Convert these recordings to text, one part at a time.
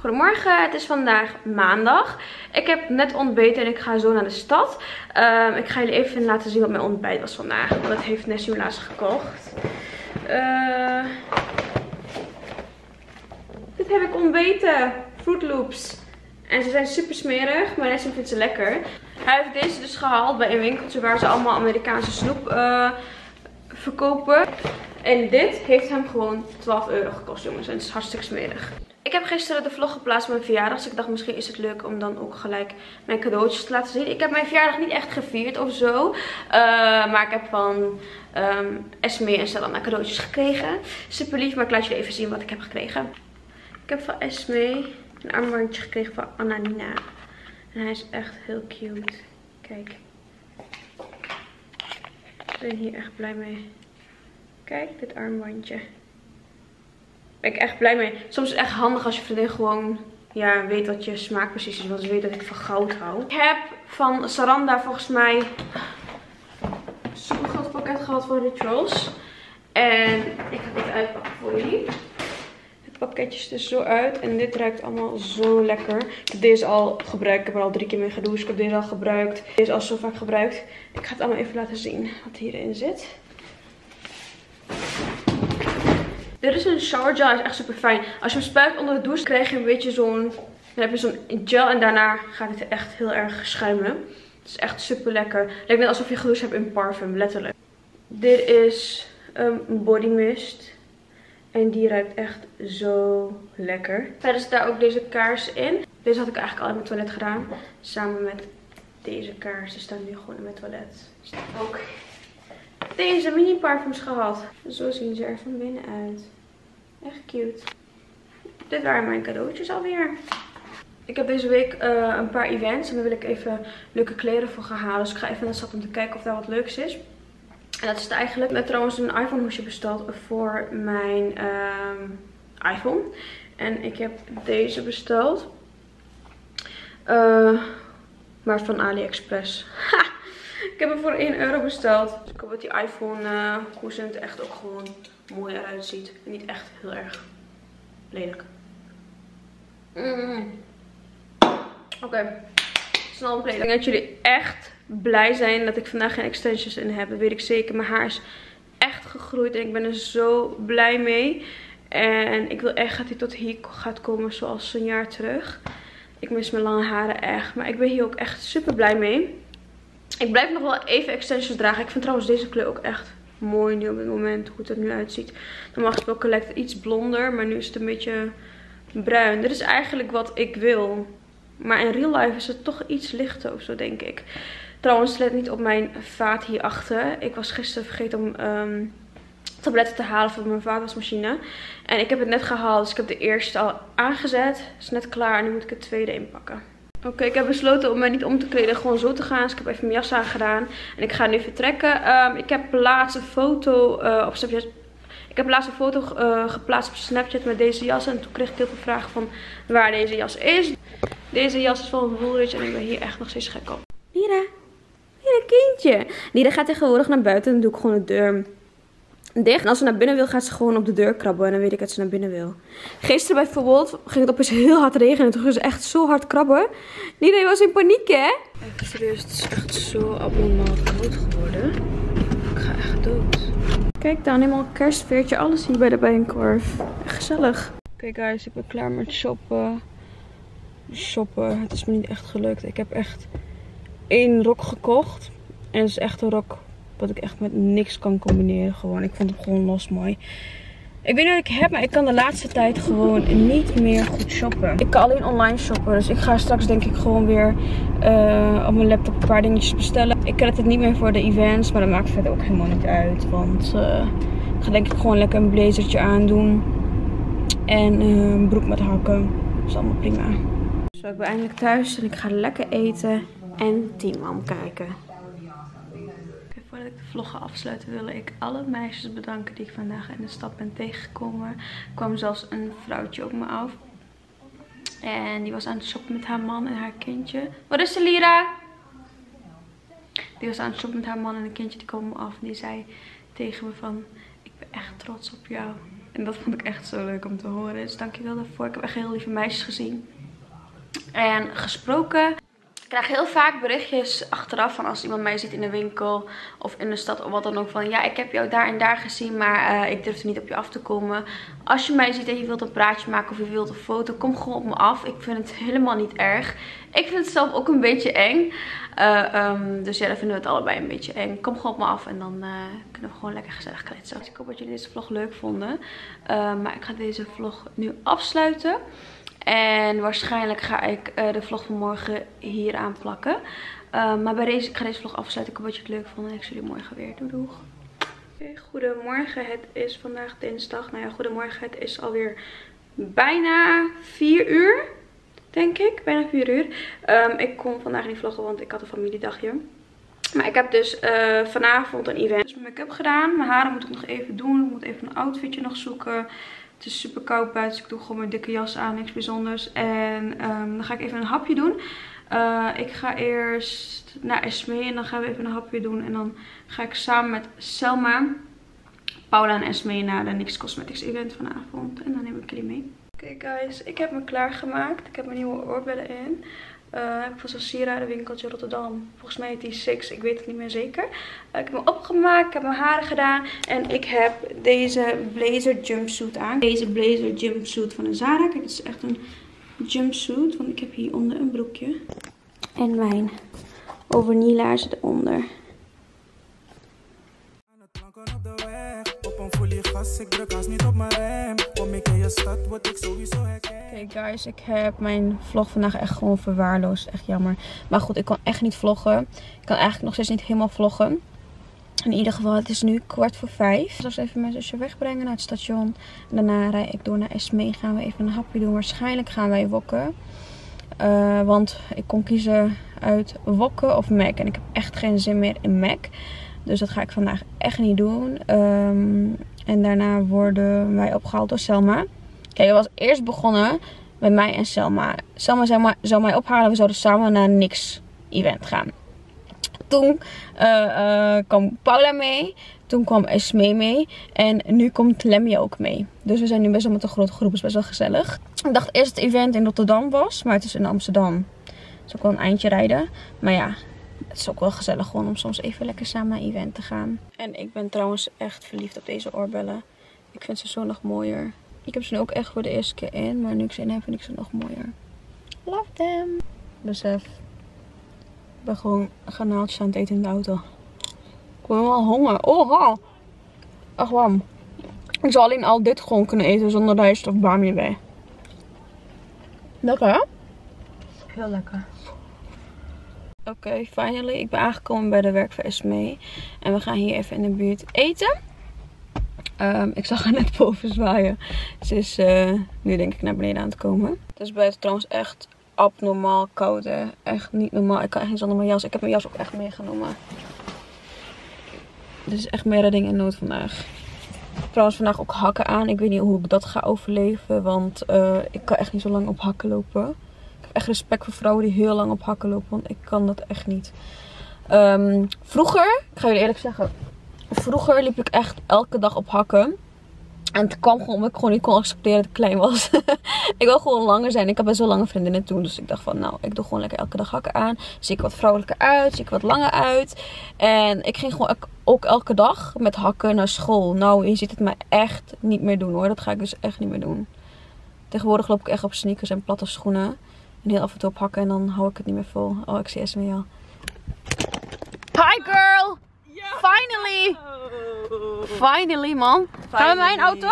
Goedemorgen, het is vandaag maandag. Ik heb net ontbeten en ik ga zo naar de stad. Ehm, ik ga jullie even laten zien wat mijn ontbijt was vandaag. Want dat heeft Nessie laatst gekocht. Uh, dit heb ik ontbeten. Fruit Loops. En ze zijn super smerig, maar Nessie vindt ze lekker. Hij heeft deze dus gehaald bij een winkeltje waar ze allemaal Amerikaanse snoep uh, verkopen. En dit heeft hem gewoon 12 euro gekost, jongens. En het is hartstikke smerig. Ik heb gisteren de vlog geplaatst met mijn verjaardag. Dus ik dacht misschien is het leuk om dan ook gelijk mijn cadeautjes te laten zien. Ik heb mijn verjaardag niet echt gevierd of zo. Uh, maar ik heb van um, Esme en Selana cadeautjes gekregen. Super lief, maar ik laat jullie even zien wat ik heb gekregen. Ik heb van Esme een armbandje gekregen van Ananina. En hij is echt heel cute. Kijk. Ik ben hier echt blij mee. Kijk, dit armbandje ben ik echt blij mee. Soms is het echt handig als je vriendin gewoon ja, weet wat je smaak precies is. Want ze weet dat ik van goud hou. Ik heb van Saranda volgens mij super groot pakket gehad van Rituals. En ik ga dit uitpakken voor jullie. Het pakketje ziet er zo uit. En dit ruikt allemaal zo lekker. Ik heb deze al gebruikt. Ik heb er al drie keer mee gedoucht. Ik heb deze al gebruikt. Deze al zo vaak gebruikt. Ik ga het allemaal even laten zien wat hierin zit. Dit is een shower gel. Is echt super fijn. Als je hem spuit onder de douche, krijg je een beetje zo'n... Dan heb je zo'n gel en daarna gaat het echt heel erg schuimen. Het is echt super lekker. Lijkt net alsof je gedoucht hebt in parfum, letterlijk. Dit is een body mist. En die ruikt echt zo lekker. Verder zit daar ook deze kaars in. Deze had ik eigenlijk al in mijn toilet gedaan. Samen met deze kaars. Die staan nu gewoon in mijn toilet. Ook deze mini parfums gehad. Zo zien ze er van binnen uit. Echt cute. Dit waren mijn cadeautjes alweer. Ik heb deze week uh, een paar events. En daar wil ik even leuke kleren voor gaan halen. Dus ik ga even naar de stad om te kijken of daar wat leuks is. En dat is het eigenlijk. Ik heb trouwens een iPhone hoesje besteld voor mijn uh, iPhone. En ik heb deze besteld. Uh, maar van AliExpress. Ha! Ik heb hem voor 1 euro besteld. Dus ik hoop dat die iPhone uh, hoesend echt ook gewoon mooi eruit ziet. En niet echt heel erg lelijk. Mm. Oké. Okay. Snel omkleden. Ik denk dat jullie echt blij zijn dat ik vandaag geen extensions in heb. Dat weet ik zeker. Mijn haar is echt gegroeid. En ik ben er zo blij mee. En ik wil echt dat hij tot hier gaat komen zoals een jaar terug. Ik mis mijn lange haren echt. Maar ik ben hier ook echt super blij mee. Ik blijf nog wel even extensions dragen. Ik vind trouwens deze kleur ook echt mooi nu op het moment. Hoe het er nu uitziet. Normaal gesproken lijkt het iets blonder. Maar nu is het een beetje bruin. Dit is eigenlijk wat ik wil. Maar in real life is het toch iets lichter of zo denk ik. Trouwens let niet op mijn vaat hierachter. Ik was gisteren vergeten om... Um, tabletten te halen voor mijn vaatwasmachine. En ik heb het net gehaald. Dus ik heb de eerste al aangezet. Is net klaar. En nu moet ik het tweede inpakken. Oké, ik heb besloten om mij niet om te kleden, gewoon zo te gaan. Dus ik heb even mijn jas aangedaan. En ik ga nu vertrekken. Um, ik heb laatst een foto uh, op Snapchat. Ik heb laatst foto uh, geplaatst op Snapchat met deze jas. En toen kreeg ik heel veel vragen van waar deze jas is. Deze jas is van Woolrich en ik ben hier echt nog steeds gek op. Lira, Lira kindje. Lira gaat tegenwoordig naar buiten en doe ik gewoon de deur dicht. En als ze naar binnen wil, gaat ze gewoon op de deur krabben. En dan weet ik dat ze naar binnen wil. Gisteren bijvoorbeeld ging het opeens heel hard regenen. En toen ging ze echt zo hard krabben. Nina was in paniek, hè? Even serieus, het is echt zo abnormaal groot geworden. Ik ga echt dood. Kijk dan, helemaal kerstveertje. Alles hier bij de Bijenkorf. Echt gezellig. Oké okay guys, ik ben klaar met shoppen. Shoppen. Het is me niet echt gelukt. Ik heb echt één rok gekocht. En het is echt een rok wat ik echt met niks kan combineren. Gewoon. Ik vond hem gewoon los mooi. Ik weet niet wat ik heb, maar ik kan de laatste tijd gewoon niet meer goed shoppen. Ik kan alleen online shoppen. Dus ik ga straks denk ik gewoon weer uh, op mijn laptop een paar dingetjes bestellen. Ik red het niet meer voor de events, maar dat maakt verder ook helemaal niet uit. Want uh, ik ga denk ik gewoon lekker een blazertje aandoen. En uh, een broek met hakken. Dat is allemaal prima. Zo, ik ben eindelijk thuis en ik ga lekker eten en Team kijken vlog ga afsluiten wil ik alle meisjes bedanken die ik vandaag in de stad ben tegengekomen. Er kwam zelfs een vrouwtje op me af. En die was aan het shoppen met haar man en haar kindje. Wat is er Lira? Die was aan het shoppen met haar man en een kindje. Die kwam me af en die zei tegen me van... Ik ben echt trots op jou. En dat vond ik echt zo leuk om te horen. Dus dankjewel daarvoor. Ik heb echt heel lieve meisjes gezien. En gesproken. Ik krijg heel vaak berichtjes achteraf van als iemand mij ziet in de winkel of in de stad of wat dan ook. Van ja, ik heb jou daar en daar gezien, maar uh, ik durfde niet op je af te komen. Als je mij ziet en je wilt een praatje maken of je wilt een foto, kom gewoon op me af. Ik vind het helemaal niet erg. Ik vind het zelf ook een beetje eng. Uh, um, dus ja, vinden we het allebei een beetje eng. Kom gewoon op me af en dan uh, kunnen we gewoon lekker gezellig kletsen. Ik hoop dat jullie deze vlog leuk vonden. maar ik ga deze vlog nu afsluiten. En waarschijnlijk ga ik uh, de vlog van morgen hier aanplakken. Uh, maar bij deze, ik ga deze vlog afsluiten. Ik hoop dat je het leuk vond. En ik zie jullie morgen weer. Doei doeg. Goedemorgen. Het is vandaag dinsdag. Nou ja, goedemorgen. Het is alweer bijna 4 uur. Denk ik. Bijna 4 uur. Um, ik kon vandaag niet vloggen, want ik had een familiedagje. Maar ik heb dus uh, vanavond een event. Dus mijn make-up gedaan. Mijn haren moet ik nog even doen. Ik moet even een outfitje nog zoeken. Het is super koud buiten, dus ik doe gewoon mijn dikke jas aan, niks bijzonders. En um, dan ga ik even een hapje doen. Uh, ik ga eerst naar Esme en dan gaan we even een hapje doen. En dan ga ik samen met Selma, Paula en Esme naar de NYX Cosmetics event vanavond. En dan neem ik jullie mee. Oké guys, ik heb me klaargemaakt. Ik heb mijn nieuwe oorbellen in. Uh, heb ik van zo'n sieradenwinkeltje Rotterdam. Volgens mij heet die Six. Ik weet het niet meer zeker. Uh, ik heb me opgemaakt. Ik heb mijn haren gedaan. En ik heb deze blazer jumpsuit aan. Deze blazer jumpsuit van een Zara. Kijk, het is echt een jumpsuit. Want ik heb hieronder een broekje. En mijn overnielaarzen eronder. Ik druk als niet op mijn rem. Kom ik je stad, wat ik sowieso herken. Oké guys, ik heb mijn vlog vandaag echt gewoon verwaarloosd. Echt jammer. Maar goed, ik kan echt niet vloggen. Ik kan eigenlijk nog steeds niet helemaal vloggen. In ieder geval, het is nu kwart voor vijf. Ik zal even mijn zusje wegbrengen naar het station. Daarna rijd ik door naar Esmee. Gaan we even een hapje doen. Waarschijnlijk gaan wij wokken. Uh, want ik kon kiezen uit wokken of Mac. En ik heb echt geen zin meer in Mac. Dus dat ga ik vandaag echt niet doen. Um, en daarna worden wij opgehaald door Selma. Kijk, het was eerst begonnen met mij en Selma. Selma zou, maar, zou mij ophalen. We zouden samen naar niks event gaan. Toen uh, uh, kwam Paula mee. Toen kwam Esme mee. En nu komt Lemmy ook mee. Dus we zijn nu best wel met een grote groep. is best wel gezellig. Ik dacht eerst het event in Rotterdam was. Maar het is in Amsterdam. Dus ook een eindje rijden. Maar ja, het is ook wel gezellig gewoon om soms even lekker samen naar een event te gaan. En ik ben trouwens echt verliefd op deze oorbellen. Ik vind ze zo nog mooier. Ik heb ze nu ook echt voor de eerste keer in. Maar nu ik ze in heb, vind ik ze nog mooier. Love them. Besef. Ik ben gewoon granaaltjes aan het eten in de auto. Ik ben wel honger. Oh, ha. Ach, wam. Ik zou alleen al dit gewoon kunnen eten zonder rijst of bami bij. Lekker? Heel lekker. Oké, finally. Ik ben aangekomen bij de werk van Esme. En we gaan hier even in de buurt eten. Um, ik zag haar net boven zwaaien. Ze is uh, nu denk ik naar beneden aan het komen. Het is buiten trouwens echt abnormaal koud. Hè? Echt niet normaal. Ik kan echt niet zonder mijn jas. Ik heb mijn jas ook echt meegenomen. Dit is echt mijn redding in nood vandaag. Trouwens vandaag ook hakken aan. Ik weet niet hoe ik dat ga overleven. Want uh, ik kan echt niet zo lang op hakken lopen echt respect voor vrouwen die heel lang op hakken lopen. Want ik kan dat echt niet. Um, vroeger, ik ga jullie eerlijk zeggen. Vroeger liep ik echt elke dag op hakken. En het kwam gewoon omdat ik gewoon niet kon accepteren dat ik klein was. ik wil gewoon langer zijn. Ik had best wel lange vriendinnen toen. Dus ik dacht van nou, ik doe gewoon lekker elke dag hakken aan. Zie ik wat vrouwelijker uit. Zie ik wat langer uit. En ik ging gewoon ook elke dag met hakken naar school. Nou, je ziet het me echt niet meer doen hoor. Dat ga ik dus echt niet meer doen. Tegenwoordig loop ik echt op sneakers en platte schoenen. En heel af en toe ophakken en dan hou ik het niet meer vol. Oh, ik zie Esme al. Hi girl! Finally! Finally man. Gaan we mijn auto?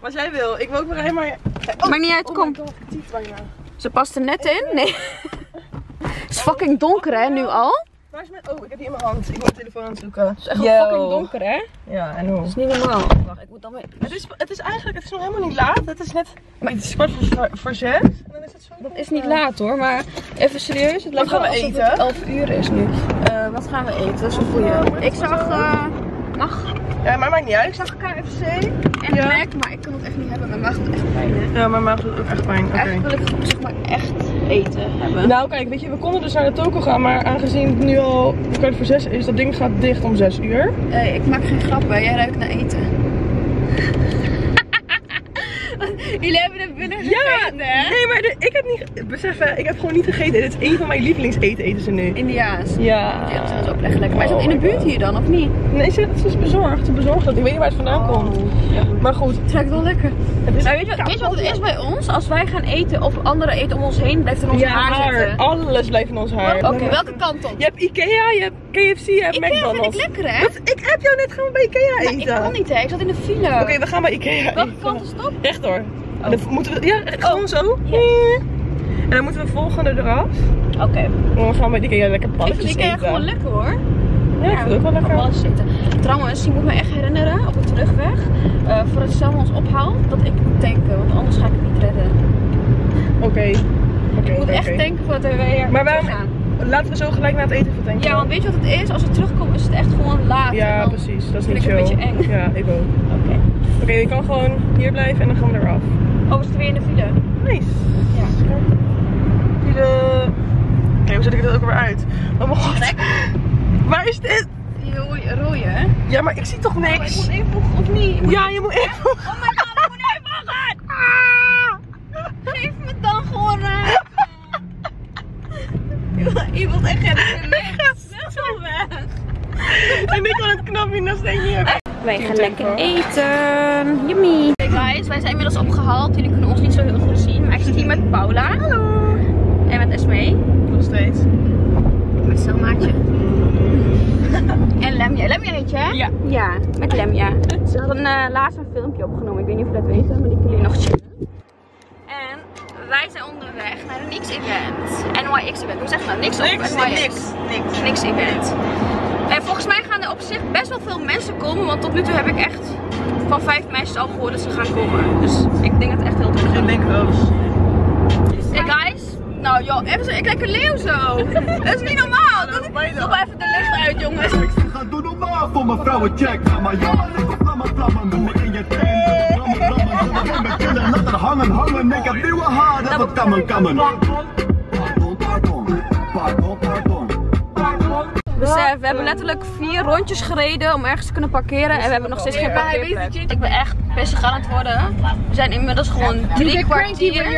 Wat jij wil. Ik wil ook nog helemaal... Oh, Maakt niet uit, oh kom. Ze past er net in. Nee. Het is fucking donker hè, nu al. Waar is mijn... Oh, ik heb die in mijn hand. Ik moet mijn telefoon aan het zoeken. Het is echt fucking donker hè? Ja, en hoe? Het is niet normaal. Wacht, ik moet dan mee. Het is, het is eigenlijk, het is nog helemaal niet laat. Het is net, maar het is kwart voor, voor zes. En dan is het zo dat is niet laat hoor, maar even serieus. Het wat gaan we eten? het 11 uur is nu. Uh, wat gaan we eten? Is een goeie. Ik zag... Uh, mag? Ja, maar maakt niet uit. Ik zag KFC. En ja. Mac, maar ik kan het echt niet hebben. Mijn maag doet echt pijn. Hè? Ja, mijn maag doet ook echt pijn. Oké. Okay. wil ik zeg maar echt eten hebben. Nou kijk, weet je, we konden dus naar de toko gaan. Maar aangezien het nu al kwart voor zes is, dat ding gaat dicht om zes uur. Hey, ik maak geen grappen. Jij ruikt naar eten. Jullie hebben de binnen Ja, gegeten, hè? nee, maar de- ik heb niet, besef hè, ik heb gewoon niet gegeten. Dit is een van mijn lievelingseten eten ze nu. Indiaans. Ja. Ja, dat is ook echt lekker. Maar is dat in de buurt hier dan, of niet? Nee, ze, het is bezorgd. Ze bezorgd dat. Ik weet niet waar het vandaan komt. Maar goed. Het ruikt wel lekker. Het is Maar weet je, wat, weet je wat het is bij ons? Als wij gaan eten of anderen eten om ons heen, blijft er in ons Ja, haar haar. zitten. Alles blijft in ons haar. Oké, welke kant op? Je hebt Ikea, je hebt KFC, je hebt Ikea vind ik McDonald's. lekker, hè? Ik heb jou net gewoon bij Ikea Maar eten. ik kan niet, hè? Ik zat in de file. Oké, we gaan bij Ikea Welke eten. kant is het op? Rechtdoor. En dan moeten we, ja, gewoon zo. Yes. En dan moeten we volgende eraf. Oké. En dan gaan we bij Ikea lekker Ik balletjes vind Ikea eten. gewoon lekker, hoor. Ja, ik vind het ook wel lekker. Alles zitten. Trouwens, je moet me echt herinneren op de terugweg, eh voordat Selma ons ophaalt, dat ik moet tanken, want anders ga ik het niet redden. Oké. Oké, Ik moet echt tanken voordat we weer Maar waarom- gaan. Laten we zo gelijk na het eten verdenken. Ja, want weet je wat het is? Als we terugkomen is het echt gewoon laat. Ja, precies. Dat is vind niet ik zo. een beetje eng. Ja, ik ook. Oké. Oké, je kan gewoon hier blijven en dan gaan we eraf. Oh, we zitten weer in de file. Nice. Ja. File. Oké, hoe zet ik dit ook weer uit? Oh mijn god. Waar is dit? Die rode, rode, hè? Ja, maar ik zie toch Oh, ik niks? moet even voegen, of niet? Ja, je moet even. Oh my god, ik moet even gaan! Ah! Geef me dan gewoon raak. Je wilt echt geen weg. Zo weg. En ik kan het knopje nog steeds niet hebben. Wij gaan lekker eten. Inmiddels opgehaald. Jullie kunnen ons niet zo heel goed zien. Maar ik zit hier met Paula. Hallo. En met Esmee. Nog steeds. Met Selmaatje. En Lemja. Lemja heet je hè? Ja. Ja, met Lemja. Ze hadden eh, laatst een filmpje opgenomen. Ik weet niet of jullie dat weten, maar die kunnen jullie nog chillen. En wij zijn onderweg naar een Nix-event. NYX-event. Hoe zeg je nou? Nix of Niks, NYX? niks, niks. En volgens mij gaan er op zich best wel veel mensen komen. Want tot nu toe heb ik echt van vijf meisjes al gehoord dat ze gaan komen. Dus ik denk dat het echt heel druk Ik denk ook. Hey guys. Nou joh, even zo, ik kijk een leeuw zo. Dat is niet normaal. Doe, maar even de licht uit jongens. Ga doe normaal voor mijn vrouwen check. Maar jammer, ik vlammen, vlammen. Doe in je tent, mijn killen, laat er hangen, hangen. Ik heb nieuwe haren, wat kammen, kammen. Pardon, pardon, pardon, pardon. Besef, we hebben letterlijk vier rondjes gereden om ergens te kunnen parkeren en we hebben nog steeds geen parkeerplek. Ik ben echt pissig aan het worden. We zijn inmiddels gewoon drie kwartier.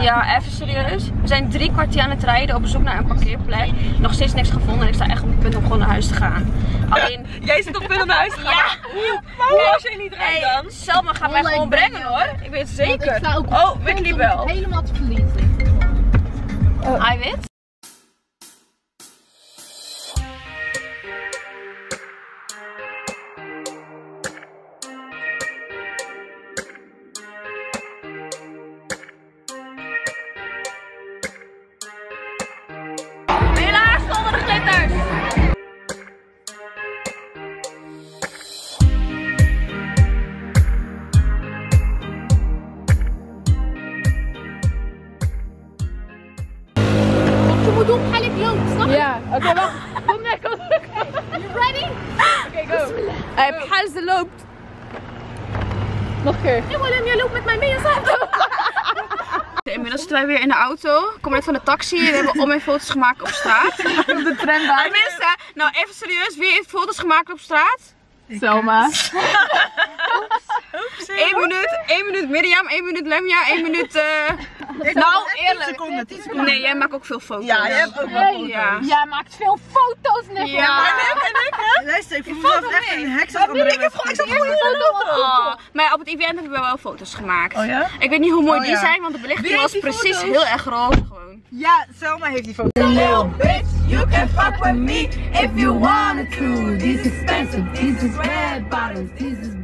Ja, even serieus. We zijn drie kwartier aan het rijden op zoek naar een parkeerplek. Nog steeds niks gevonden en ik sta echt op het punt om gewoon naar huis te gaan. Alleen, Jij zit op punt om naar huis te gaan. ja. Hoe als jij niet rijdt Hey, dan? Selma gaat mij gewoon brengen. hoor. Ik weet het zeker. Ik Oh, het om bel. het helemaal te verliezen. Hij weet. Ja, oké, wacht. Kom weg, kom weg. You ready? Oké, go. Hij heeft ze loopt. Nog een keer. Nee, Willem, jij loopt met mij mee als auto. Inmiddels zitten wij weer in de auto. Ik kom net van de taxi en we hebben al mijn foto's gemaakt op straat. De trend Tenminste, nou even serieus, wie heeft foto's gemaakt op straat? Selma. 1 minuut, 1 minuut Mirjam, 1 minuut Lemja, 1 minuut. eh nou, eerlijk. seconden, 10 seconden. Nee, jij maakt ook veel foto's. Ja, je hebt ook wel foto's. Ja. Jij maakt veel foto's, net. Ja. Luister, ik voel mezelf echt een heks. Ik heb gewoon, ik zat gewoon Oh, maar op het event hebben we wel foto's gemaakt. Oh ja? Ik weet niet hoe mooi Oh die zijn, want de belichting was precies foto's? heel erg roze gewoon. Ja, Selma heeft die foto. Little bitch, you can fuck with me if you wanted to. This is expensive, this is red bottoms, this is.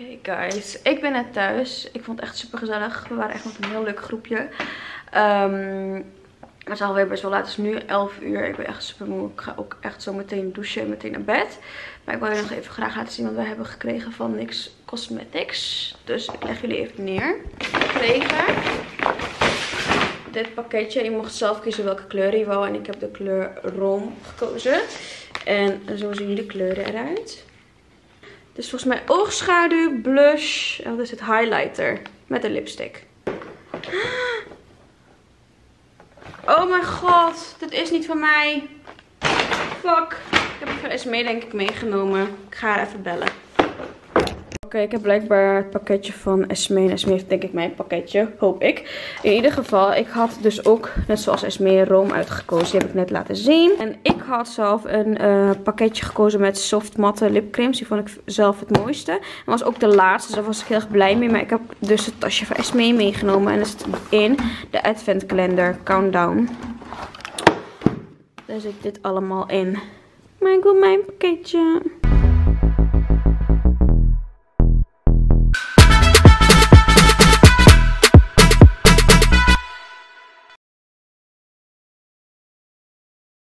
Oké guys, ik ben net thuis. Ik vond het echt super gezellig. We waren echt met een heel leuk groepje. Ehm het is alweer best wel laat. Het is nu 11 uur. Ik ben echt super moe. Ik ga ook echt zo meteen douchen en meteen naar bed. Maar ik wil jullie nog even graag laten zien wat we hebben gekregen van NYX Cosmetics. Dus ik leg jullie even neer. Gekregen dit pakketje. Je mocht zelf kiezen welke kleur je wou. En ik heb de kleur room gekozen. En zo zien de kleuren eruit. Dit is volgens mij oogschaduw, blush en wat is het? Highlighter met een lipstick. Oh mijn god, dit is niet van mij. Fuck. Ik heb voor Esmee denk ik meegenomen. Ik ga haar even bellen. Oké, ik heb blijkbaar het pakketje van Esme. En Esme heeft denk ik mijn pakketje, hoop ik. In ieder geval, ik had dus ook, net zoals Esme, room uitgekozen. Die heb ik net laten zien. En ik had zelf een uh, pakketje gekozen met soft matte lipcreams. Die vond ik zelf het mooiste. En was ook de laatste, dus daar was ik heel erg blij mee. Maar ik heb dus het tasje van Esme meegenomen. En er zit in de adventkalender Countdown. Daar zit dit allemaal in. Maar ik wil mijn pakketje.